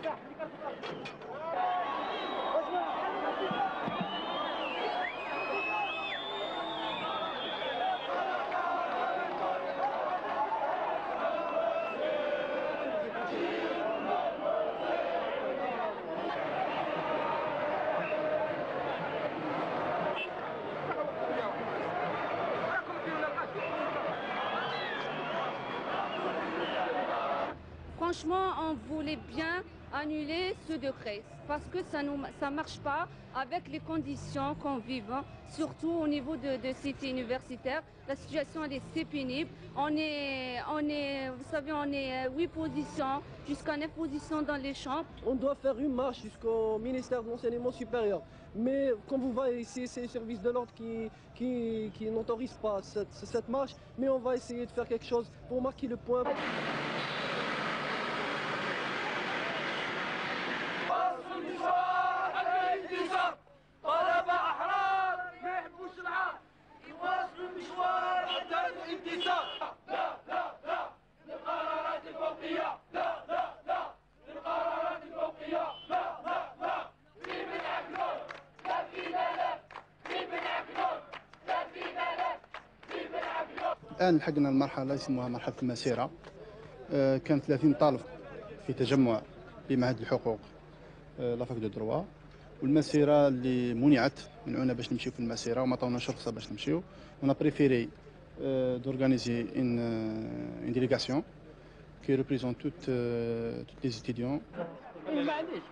Başla. Başla. Franchement, on voulait bien annuler ce décret parce que ça ne marche pas avec les conditions qu'on vit, hein. surtout au niveau de, de cité universitaire. La situation est si pénible. On est, on vous savez, on est 8 positions jusqu'à 9 positions dans les champs. On doit faire une marche jusqu'au ministère de l'enseignement supérieur. Mais comme vous voyez ici, c'est le service de l'ordre qui, qui, qui n'autorise pas cette marche. Mais on va essayer de faire quelque chose pour marquer le point. الآن لحقنا المرحلة يسموها مرحلة المسيرة. آه، كان 30 طالب في تجمع بمعهد الحقوق آه، لافاك دو دروا. والمسيرة اللي منعت منعونا باش نمشيو في المسيرة وما عطاوناش رخصه باش نمشيو. اون بريفيري ديليغاسيون كي ريبريزون توت توت لي ستوديون معليش